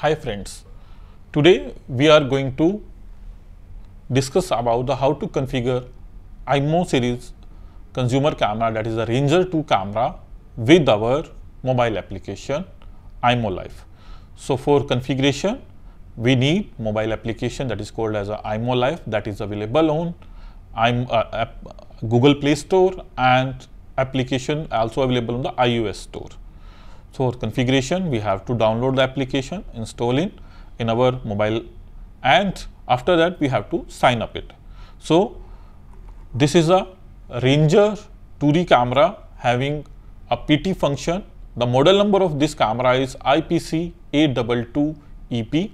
Hi friends, today we are going to discuss about the how to configure Imou series consumer camera that is a Ranger 2 camera with our mobile application Imou Life. So for configuration we need mobile application that is called as a Imou Life that is available on I'm, uh, app, Google Play Store and application also available on the iOS store. So for configuration, we have to download the application, install it in our mobile and after that we have to sign up it. So this is a Ranger 2D camera having a PT function. The model number of this camera is IPC822EP.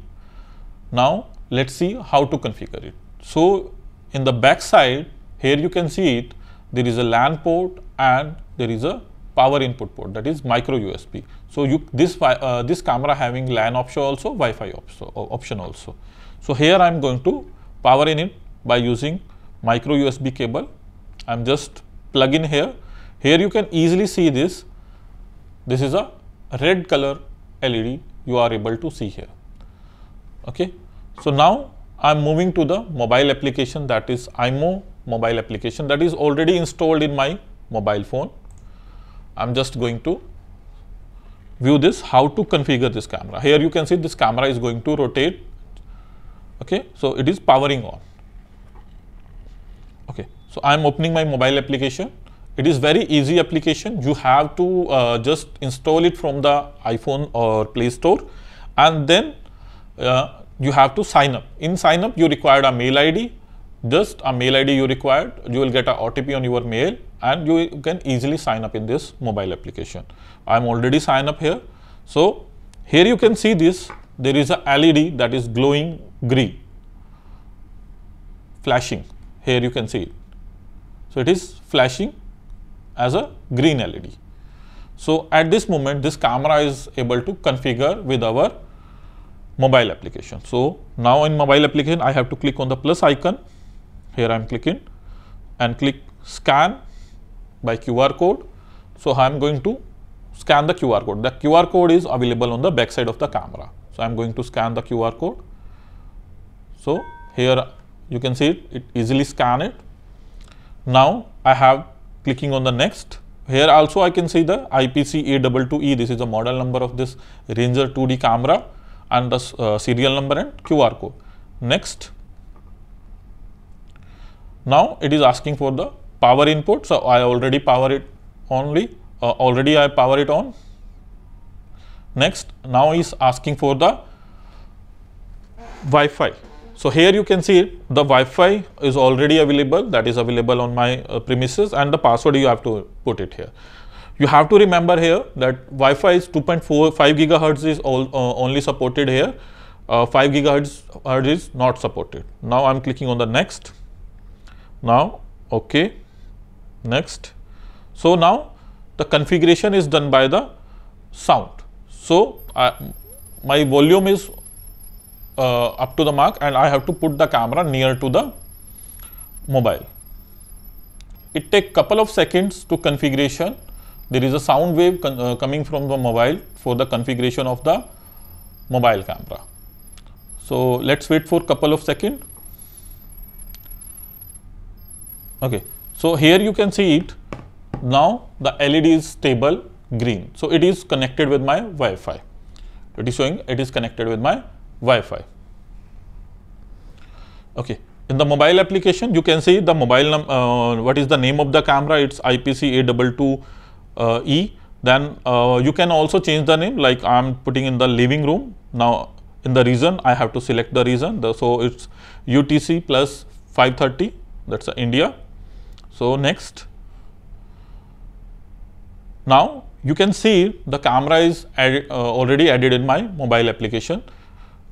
Now let's see how to configure it. So in the back side, here you can see it, there is a LAN port and there is a power input port that is micro USB. So you this uh, this camera having LAN option also, Wi-Fi option also. So here I am going to power in it by using micro USB cable. I am just plug in here. Here you can easily see this. This is a red color LED you are able to see here. Okay. So now I am moving to the mobile application that is Imou mobile application that is already installed in my mobile phone. I am just going to view this how to configure this camera. Here you can see this camera is going to rotate. Okay, so it is powering on. Okay, so I am opening my mobile application. It is very easy application. You have to uh, just install it from the iPhone or Play Store and then uh, you have to sign up. In sign up, you required a mail ID, just a mail ID you required. You will get a OTP on your mail and you can easily sign up in this mobile application. I am already signed up here. So here you can see this. There is a LED that is glowing green, flashing. Here you can see it. So it is flashing as a green LED. So at this moment, this camera is able to configure with our mobile application. So now in mobile application, I have to click on the plus icon. Here I am clicking and click scan by QR code. So I am going to scan the QR code. The QR code is available on the back side of the camera. So I am going to scan the QR code. So here you can see it, it easily scan it. Now I have clicking on the next. Here also I can see the IPC822E. This is the model number of this Ranger 2D camera and the uh, serial number and QR code. Next. Now it is asking for the power input. So I already power it only, uh, already I power it on. Next, now is asking for the Wi-Fi. So here you can see the Wi-Fi is already available that is available on my uh, premises and the password you have to put it here. You have to remember here that Wi-Fi is 2.4 5 gigahertz is all, uh, only supported here. Uh, 5 gigahertz is not supported. Now I am clicking on the next. Now OK. Next. So now the configuration is done by the sound. So uh, my volume is uh, up to the mark and I have to put the camera near to the mobile. It take couple of seconds to configuration there is a sound wave uh, coming from the mobile for the configuration of the mobile camera. So let's wait for couple of seconds. Okay. So here you can see it. Now the LED is stable green. So it is connected with my Wi-Fi. It is showing it is connected with my Wi-Fi. Okay. In the mobile application, you can see the mobile, uh, what is the name of the camera? It's IPC822 uh, E. Then uh, you can also change the name like I am putting in the living room. Now in the region, I have to select the region. The, so it's UTC plus 530, that's uh, India. So next. Now you can see the camera is uh, already added in my mobile application.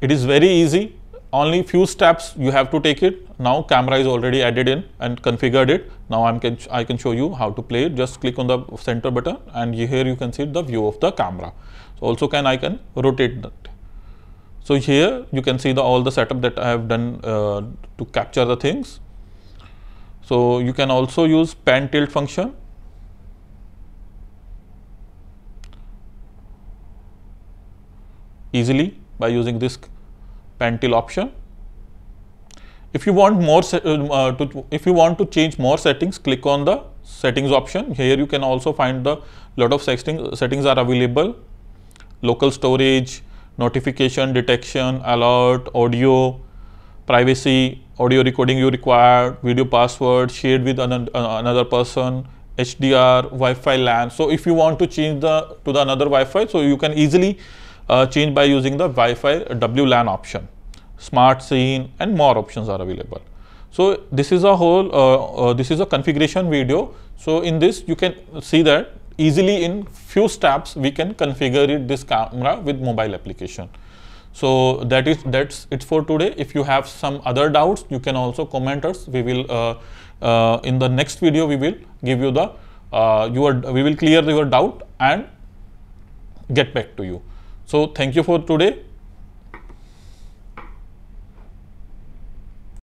It is very easy only few steps you have to take it. Now camera is already added in and configured it. Now I can I can show you how to play it. Just click on the center button and here you can see the view of the camera. So also can I can rotate that. So here you can see the all the setup that I have done uh, to capture the things. So you can also use pan tilt function. Easily by using this pan tilt option. If you want more uh, to, if you want to change more settings, click on the settings option. Here you can also find the lot of settings are available. Local storage, notification detection, alert, audio, privacy, audio recording you require, video password, shared with an, uh, another person, HDR, Wi-Fi LAN. So if you want to change the to the another Wi-Fi, so you can easily uh, change by using the Wi-Fi WLAN option. Smart scene and more options are available. So this is a whole, uh, uh, this is a configuration video. So in this you can see that easily in few steps we can configure it, this camera with mobile application. So that is that's it for today. If you have some other doubts, you can also comment us. We will uh, uh, in the next video we will give you the uh, your we will clear your doubt and get back to you. So thank you for today.